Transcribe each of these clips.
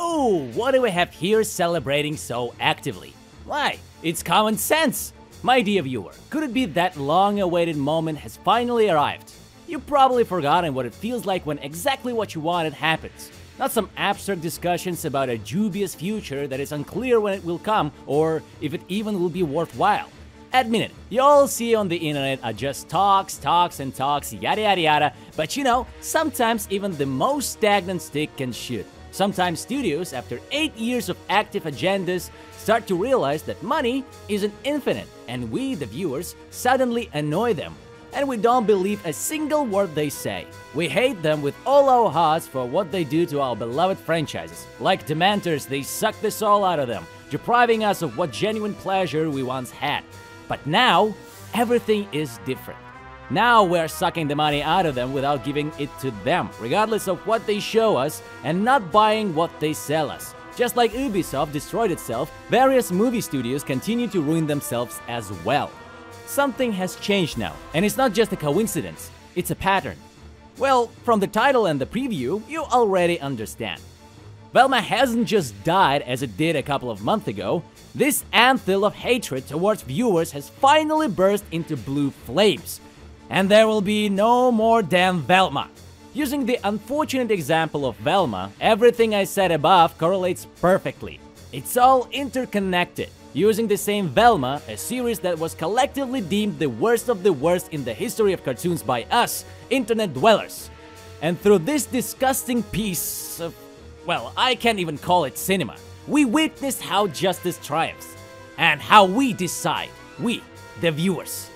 Oh, what do we have here celebrating so actively? Why, it's common sense! My dear viewer, could it be that long awaited moment has finally arrived? You've probably forgotten what it feels like when exactly what you wanted happens. Not some abstract discussions about a dubious future that is unclear when it will come or if it even will be worthwhile. Admit it, you all see on the internet are just talks, talks, and talks, yada yada yada, but you know, sometimes even the most stagnant stick can shoot. Sometimes studios, after 8 years of active agendas, start to realize that money isn't infinite, and we, the viewers, suddenly annoy them. And we don't believe a single word they say. We hate them with all our hearts for what they do to our beloved franchises. Like Dementors, they suck the soul out of them, depriving us of what genuine pleasure we once had. But now, everything is different. Now we're sucking the money out of them without giving it to them, regardless of what they show us, and not buying what they sell us. Just like Ubisoft destroyed itself, various movie studios continue to ruin themselves as well. Something has changed now, and it's not just a coincidence, it's a pattern. Well, from the title and the preview, you already understand. Velma hasn't just died as it did a couple of months ago, this anthill of hatred towards viewers has finally burst into blue flames. And there will be no more damn Velma. Using the unfortunate example of Velma, everything I said above correlates perfectly. It's all interconnected. Using the same Velma, a series that was collectively deemed the worst of the worst in the history of cartoons by us, internet dwellers. And through this disgusting piece of, well, I can't even call it cinema, we witness how justice triumphs and how we decide, we, the viewers.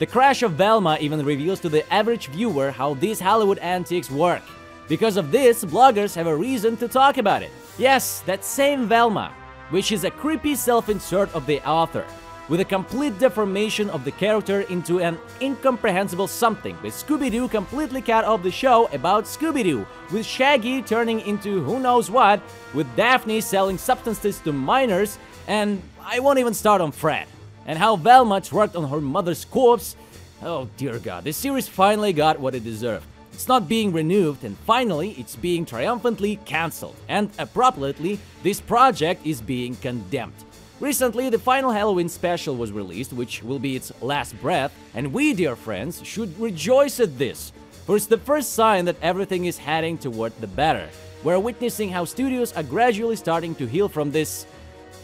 The crash of Velma even reveals to the average viewer how these Hollywood antics work. Because of this, bloggers have a reason to talk about it. Yes, that same Velma, which is a creepy self-insert of the author, with a complete deformation of the character into an incomprehensible something, with Scooby-Doo completely cut off the show about Scooby-Doo, with Shaggy turning into who knows what, with Daphne selling substances to minors, and I won't even start on Fred and how Velma worked on her mother's corpse. Oh dear god, this series finally got what it deserved. It's not being renewed, and finally, it's being triumphantly cancelled. And appropriately, this project is being condemned. Recently, the final Halloween special was released, which will be its last breath, and we, dear friends, should rejoice at this, for it's the first sign that everything is heading toward the better. We're witnessing how studios are gradually starting to heal from this,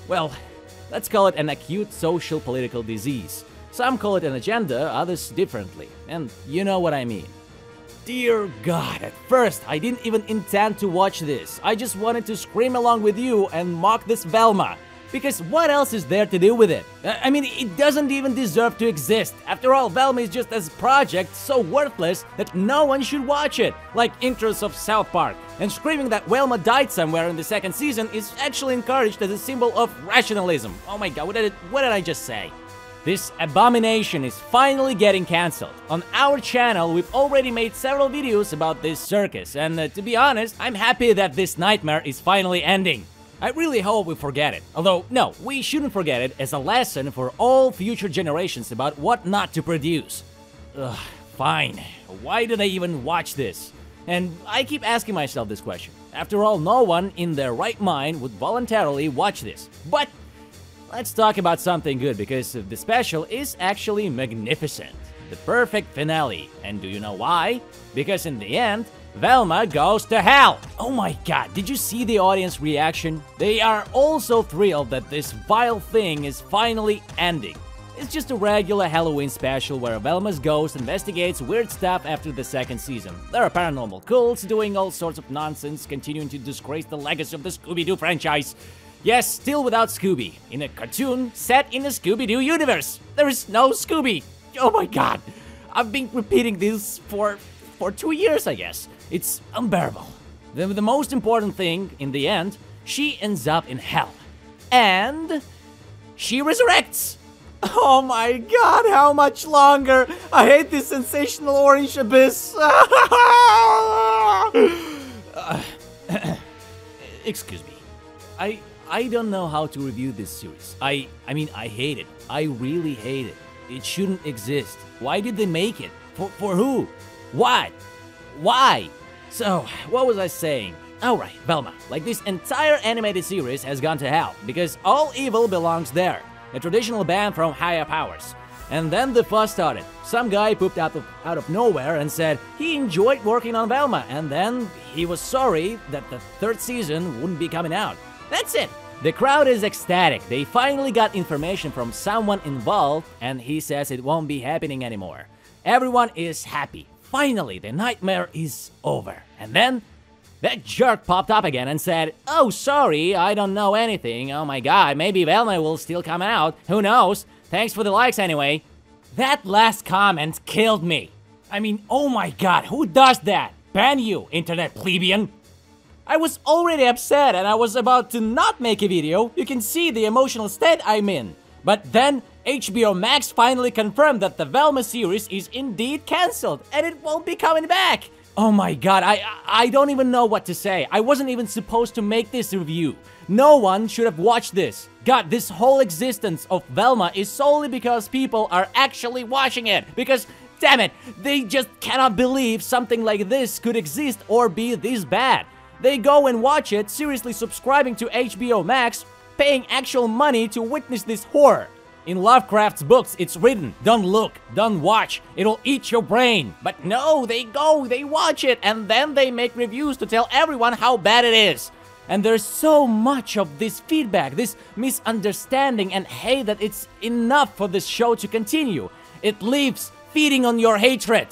well, Let's call it an acute social political disease. Some call it an agenda, others differently. And you know what I mean. Dear God, at first I didn't even intend to watch this. I just wanted to scream along with you and mock this Velma. Because what else is there to do with it? I mean, it doesn't even deserve to exist. After all, Velma is just as a project so worthless that no one should watch it, like intros of South Park. And screaming that Velma died somewhere in the second season is actually encouraged as a symbol of rationalism. Oh my god, what did, what did I just say? This abomination is finally getting cancelled. On our channel, we've already made several videos about this circus, and uh, to be honest, I'm happy that this nightmare is finally ending. I really hope we forget it. Although, no, we shouldn't forget it as a lesson for all future generations about what not to produce. Ugh, fine. Why did I even watch this? And I keep asking myself this question. After all, no one in their right mind would voluntarily watch this. But let's talk about something good because the special is actually magnificent. The perfect finale. And do you know why? Because in the end, Velma goes to hell. Oh my god, did you see the audience reaction? They are also thrilled that this vile thing is finally ending. It's just a regular Halloween special where Velma's ghost investigates weird stuff after the second season. There are paranormal cults doing all sorts of nonsense, continuing to disgrace the legacy of the Scooby-Doo franchise. Yes, still without Scooby, in a cartoon set in the Scooby-Doo universe. There is no Scooby. Oh my god. I've been repeating this for for two years, I guess. It's unbearable. The, the most important thing, in the end, she ends up in hell. And she resurrects. Oh my god, how much longer? I hate this sensational orange abyss. Uh, excuse me. I I don't know how to review this series. I I mean I hate it. I really hate it. It shouldn't exist. Why did they make it? For for who? Why? Why? So, what was I saying? Oh, Alright, Velma, like this entire animated series has gone to hell, because all evil belongs there, a traditional band from higher powers. And then the fuss started. Some guy pooped out of, out of nowhere and said he enjoyed working on Velma, and then he was sorry that the third season wouldn't be coming out. That's it. The crowd is ecstatic. They finally got information from someone involved, and he says it won't be happening anymore. Everyone is happy. Finally, the nightmare is over. And then that jerk popped up again and said, Oh, sorry, I don't know anything. Oh my god, maybe Velma will still come out. Who knows? Thanks for the likes anyway. That last comment killed me. I mean, oh my god, who does that? Ban you, internet plebeian. I was already upset and I was about to not make a video. You can see the emotional state I'm in. But then HBO Max finally confirmed that the Velma series is indeed cancelled and it won't be coming back. Oh my god, I I don't even know what to say. I wasn't even supposed to make this review. No one should have watched this. God, this whole existence of Velma is solely because people are actually watching it. Because, damn it, they just cannot believe something like this could exist or be this bad. They go and watch it, seriously subscribing to HBO Max, paying actual money to witness this horror. In Lovecraft's books, it's written, don't look, don't watch, it'll eat your brain. But no, they go, they watch it, and then they make reviews to tell everyone how bad it is. And there's so much of this feedback, this misunderstanding and hate that it's enough for this show to continue. It leaves feeding on your hatred.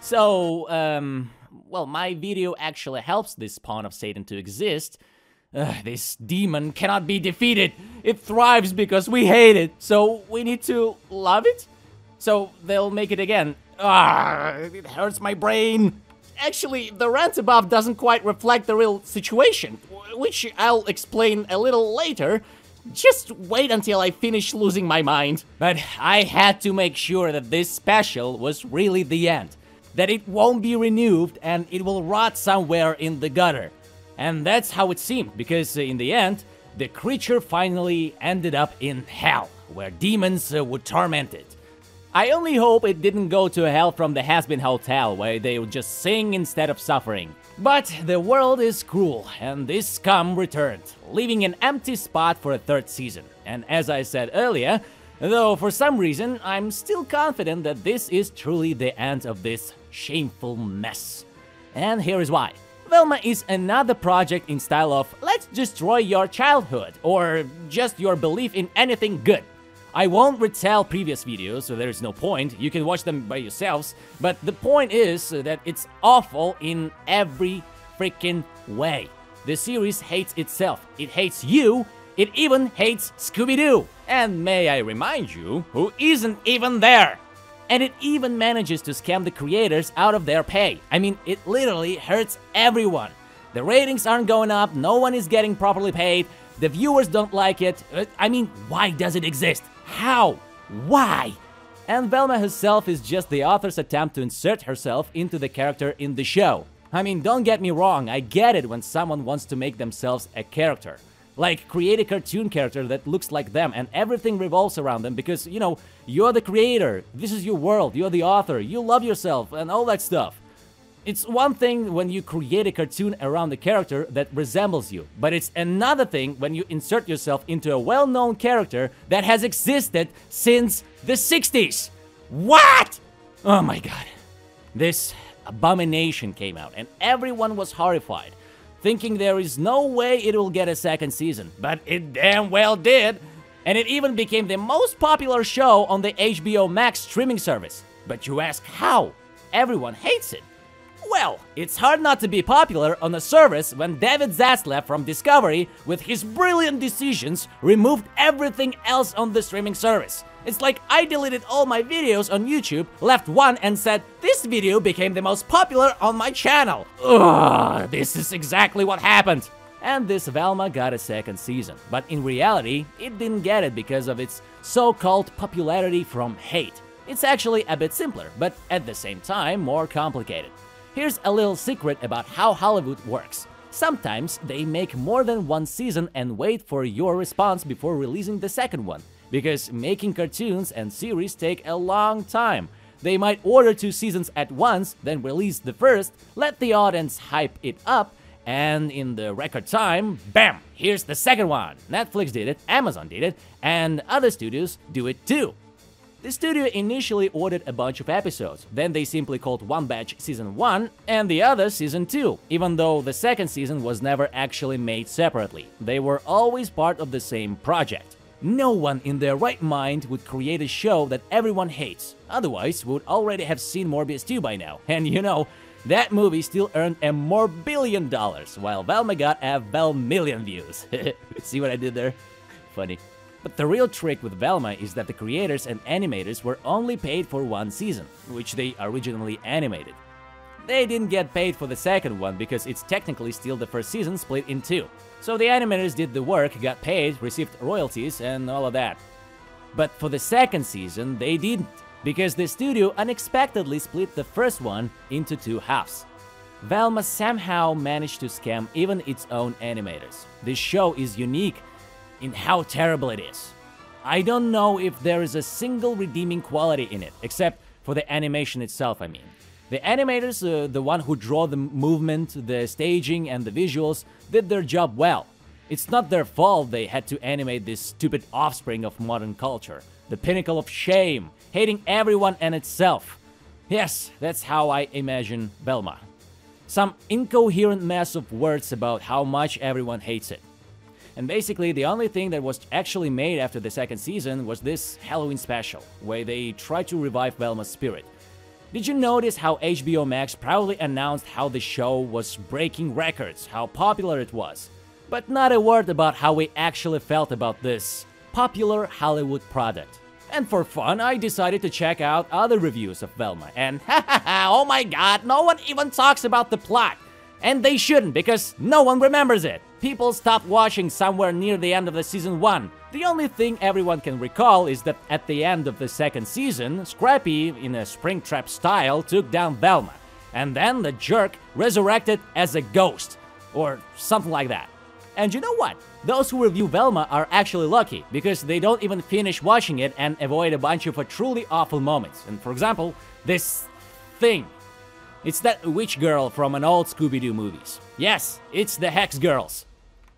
So, um, well, my video actually helps this pawn of Satan to exist. Uh, this demon cannot be defeated. It thrives because we hate it, so we need to love it? So they'll make it again. Ah, it hurts my brain. Actually, the rant above doesn't quite reflect the real situation, which I'll explain a little later. Just wait until I finish losing my mind. But I had to make sure that this special was really the end. That it won't be renewed and it will rot somewhere in the gutter. And that's how it seemed, because uh, in the end, the creature finally ended up in hell, where demons uh, would torment it. I only hope it didn't go to hell from the Hazbin Hotel, where they would just sing instead of suffering. But the world is cruel, and this scum returned, leaving an empty spot for a third season. And as I said earlier, though for some reason, I'm still confident that this is truly the end of this shameful mess. And here is why. Velma is another project in style of let's destroy your childhood or just your belief in anything good. I won't retell previous videos, so there's no point, you can watch them by yourselves, but the point is that it's awful in every freaking way. The series hates itself, it hates you, it even hates Scooby-Doo. And may I remind you, who isn't even there? And it even manages to scam the creators out of their pay. I mean, it literally hurts everyone. The ratings aren't going up, no one is getting properly paid, the viewers don't like it. Uh, I mean, why does it exist? How? Why? And Velma herself is just the author's attempt to insert herself into the character in the show. I mean, don't get me wrong, I get it when someone wants to make themselves a character. Like, create a cartoon character that looks like them and everything revolves around them because, you know, you're the creator, this is your world, you're the author, you love yourself, and all that stuff. It's one thing when you create a cartoon around a character that resembles you, but it's another thing when you insert yourself into a well known character that has existed since the 60s. What? Oh my god. This abomination came out, and everyone was horrified thinking there is no way it will get a second season, but it damn well did. And it even became the most popular show on the HBO Max streaming service. But you ask how? Everyone hates it. Well, it's hard not to be popular on a service when David Zaslav from Discovery, with his brilliant decisions, removed everything else on the streaming service. It's like I deleted all my videos on YouTube, left one and said, this video became the most popular on my channel. Ugh, this is exactly what happened. And this Velma got a second season, but in reality, it didn't get it because of its so-called popularity from hate. It's actually a bit simpler, but at the same time more complicated. Here's a little secret about how Hollywood works. Sometimes they make more than one season and wait for your response before releasing the second one because making cartoons and series take a long time. They might order two seasons at once, then release the first, let the audience hype it up, And in the record time, bam, here's the second one. Netflix did it, Amazon did it, and other studios do it too. The studio initially ordered a bunch of episodes, then they simply called one batch Season 1 and the other Season 2, even though the second season was never actually made separately. They were always part of the same project. No one in their right mind would create a show that everyone hates, otherwise we would already have seen Morbius 2 by now. And you know, that movie still earned a more billion dollars, while Velma got a Vel million views. See what I did there? Funny. But the real trick with Velma is that the creators and animators were only paid for one season, which they originally animated. They didn't get paid for the second one because it's technically still the first season split in two. So the animators did the work, got paid, received royalties, and all of that. But for the second season, they didn't, because the studio unexpectedly split the first one into two halves. Velma somehow managed to scam even its own animators. This show is unique in how terrible it is. I don't know if there is a single redeeming quality in it, except for the animation itself, I mean. The animators, uh, the one who draw the movement, the staging, and the visuals, did their job well. It's not their fault they had to animate this stupid offspring of modern culture, the pinnacle of shame, hating everyone and itself. Yes, that's how I imagine Velma. Some incoherent mess of words about how much everyone hates it. And basically, the only thing that was actually made after the second season was this Halloween special, where they tried to revive Velma's spirit. Did you notice how HBO Max proudly announced how the show was breaking records, how popular it was? But not a word about how we actually felt about this popular Hollywood product. And for fun, I decided to check out other reviews of Velma, and oh my god, no one even talks about the plot! And they shouldn't, because no one remembers it. People stopped watching somewhere near the end of the season 1. The only thing everyone can recall is that at the end of the second season, Scrappy, in a Springtrap style, took down Velma. And then the jerk resurrected as a ghost. Or something like that. And you know what? Those who review Velma are actually lucky, because they don't even finish watching it and avoid a bunch of truly awful moments. And for example, this thing it's that witch girl from an old Scooby-Doo movies. Yes, it's the Hex Girls.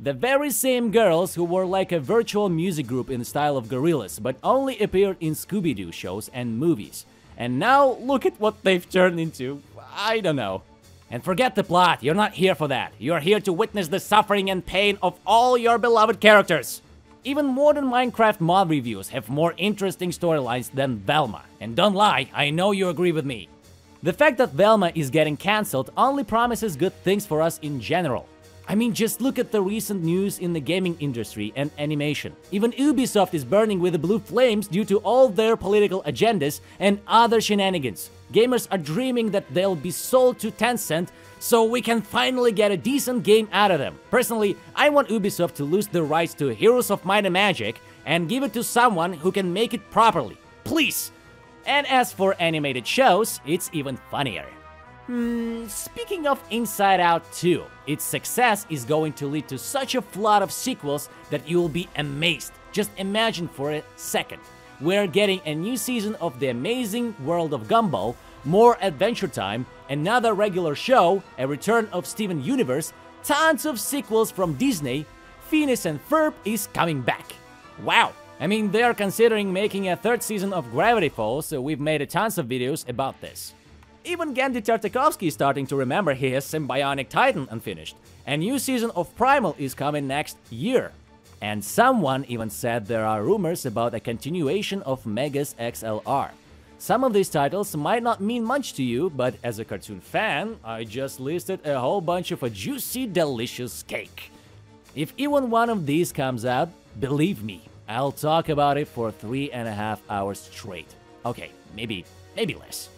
The very same girls who were like a virtual music group in the style of Gorillaz, but only appeared in Scooby-Doo shows and movies. And now look at what they've turned into. I don't know. And forget the plot, you're not here for that. You're here to witness the suffering and pain of all your beloved characters. Even modern Minecraft mod reviews have more interesting storylines than Velma. And don't lie, I know you agree with me. The fact that Velma is getting cancelled only promises good things for us in general. I mean, just look at the recent news in the gaming industry and animation. Even Ubisoft is burning with the blue flames due to all their political agendas and other shenanigans. Gamers are dreaming that they'll be sold to Tencent so we can finally get a decent game out of them. Personally, I want Ubisoft to lose the rights to Heroes of Might and Magic and give it to someone who can make it properly. Please! And as for animated shows, it's even funnier. Hmm, speaking of Inside Out 2, its success is going to lead to such a flood of sequels that you'll be amazed. Just imagine for a second. We're getting a new season of The Amazing World of Gumball, more Adventure Time, another regular show, a return of Steven Universe, tons of sequels from Disney, Phineas and Ferb is coming back. Wow, I mean, they are considering making a third season of Gravity Falls, so we've made a tons of videos about this. Even Genndy Tartakovsky is starting to remember he his Symbionic Titan unfinished. A new season of Primal is coming next year. And someone even said there are rumors about a continuation of Megas XLR. Some of these titles might not mean much to you, but as a cartoon fan, I just listed a whole bunch of a juicy, delicious cake. If even one of these comes out, believe me, I'll talk about it for three and a half hours straight. Okay, maybe, maybe less.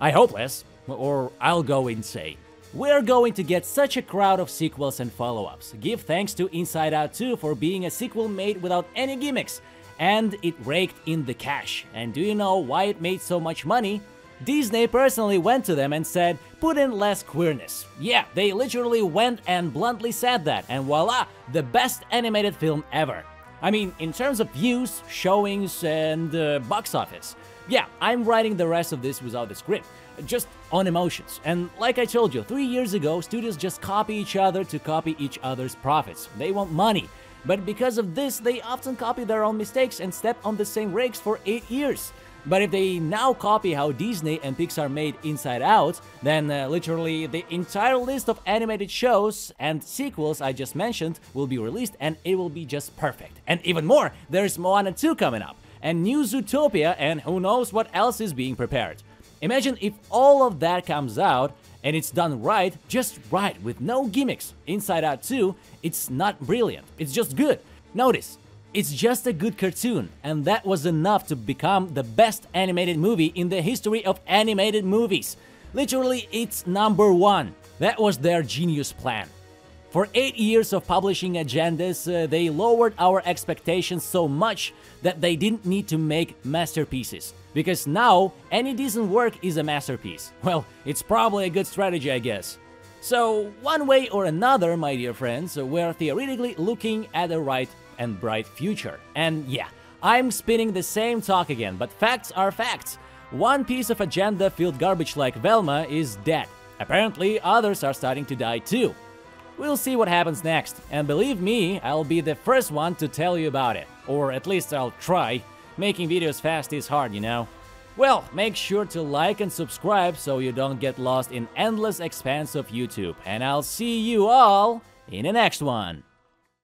I hope less, or I'll go insane. We're going to get such a crowd of sequels and follow-ups. Give thanks to Inside Out 2 for being a sequel made without any gimmicks, and it raked in the cash. And do you know why it made so much money? Disney personally went to them and said, put in less queerness. Yeah, they literally went and bluntly said that, and voila, the best animated film ever. I mean, in terms of views, showings, and uh, box office. Yeah, I'm writing the rest of this without the script. just on emotions. And like I told you, three years ago, studios just copy each other to copy each other's profits. They want money. But because of this, they often copy their own mistakes and step on the same rakes for 8 years. But if they now copy how Disney and Pixar made Inside Out, then uh, literally the entire list of animated shows and sequels I just mentioned will be released and it will be just perfect. And even more, there's Moana 2 coming up, and new Zootopia, and who knows what else is being prepared. Imagine if all of that comes out and it's done right, just right, with no gimmicks. Inside Out 2, it's not brilliant, it's just good. Notice, it's just a good cartoon, and that was enough to become the best animated movie in the history of animated movies. Literally, it's number one. That was their genius plan. For eight years of publishing agendas, uh, they lowered our expectations so much that they didn't need to make masterpieces. Because now, any decent work is a masterpiece. Well, it's probably a good strategy, I guess. So, one way or another, my dear friends, we're theoretically looking at a right and bright future. And yeah, I'm spinning the same talk again, but facts are facts. One piece of agenda-filled garbage like Velma is dead. Apparently, others are starting to die too. We'll see what happens next, and believe me, I'll be the first one to tell you about it. Or at least I'll try. Making videos fast is hard, you know. Well, make sure to like and subscribe so you don't get lost in endless expanse of YouTube. And I'll see you all in the next one.